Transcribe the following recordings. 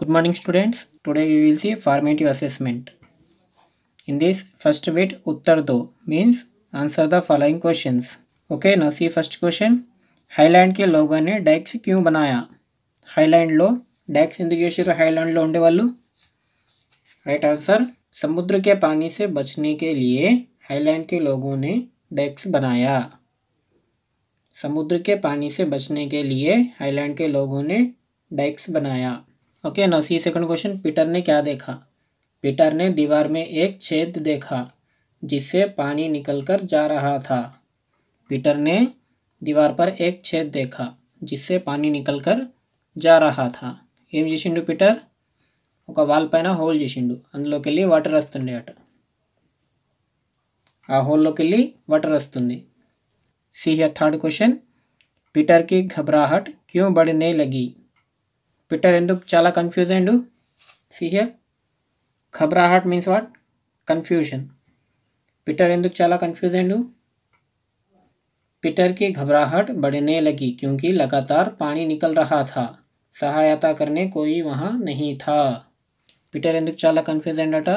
Good morning students. Today we will see formative assessment. In this first bit Uttar do means answer the following questions. Okay now see first question. highland के लोगों ने डैक्स क्यों बनाया highland लो डैक्स हिंदू के highland लो उड़े वालू right answer समुद्र के पानी से बचने के लिए highland के लोगों ने डैक्स बनाया समुद्र के पानी से बचने के लिए हाईलैंड के लोगों ने डैक्स बनाया okay now see second question Peter ने क्या देखा पीटर ने दीवार में एक छेद देखा जिससे पानी निकलकर जा रहा था पीटर ने दीवार पर एक छेद देखा जिससे पानी निकलकर जा रहा था ఏం చేసిండు పీటర్ ఒక వాల్ పైన హోల్ చేసిండు అందులోకి వెళ్ళి వాటర్ వస్తుండే అట ఆ హోల్లోకి వెళ్ళి వాటర్ వస్తుంది सी है थर्ड क्वेश्चन పీటర్ కి घबराहट क्यों बढ़ने लगी పీటర్ ఎందుకు చాలా కన్ఫ్యూజ్ అయిండు సి హియర్ घबराहट మీన్స్ వాట్ కన్ఫ్యూజన్ పీటర్ ఎందుకు చాలా కన్ఫ్యూజ్ అయిండు पीटर की घबराहट बढ़ने लगी क्योंकि लगातार पानी निकल रहा था सहायता करने कोई वहाँ नहीं था పీటర్ ఎందుకు చాలా కన్ఫ్యూజ్ అయిందట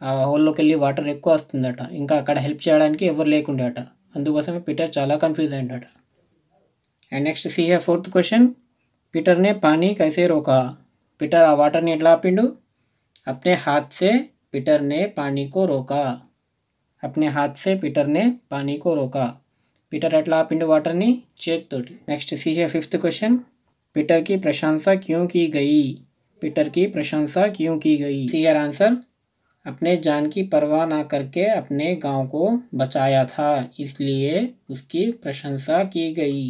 ఆ హోల్లోకి వెళ్ళి వాటర్ ఎక్కువ వస్తుందట ఇంకా అక్కడ హెల్ప్ చేయడానికి ఎవరు లేకుండే అట అందుకోసమే పీటర్ చాలా కన్ఫ్యూజ్ అయిందట and next see hey fourth question పీటర్నే pani కైసే రోకా Peter ఆ వాటర్ని ఎట్లా ఆపిండు अपने हाथ से पीटर ने पानी को रोका अपने हाथ से पीटर ने पानी को रोका पीटर ఎట్లా ఆపిండు వాటర్ని చేతితోటి next see hey fifth question Peter की प्रशंसा क्यों की गई पीटर की प्रशंसा क्यों की गई सी यर आंसर अपने जान की परवाह ना करके अपने गांव को बचाया था इसलिए उसकी प्रशंसा की गई